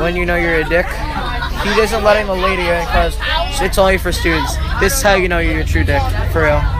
when you know you're a dick. He doesn't let in the lady in because it's only for students. This is how you know you're a true dick, for real.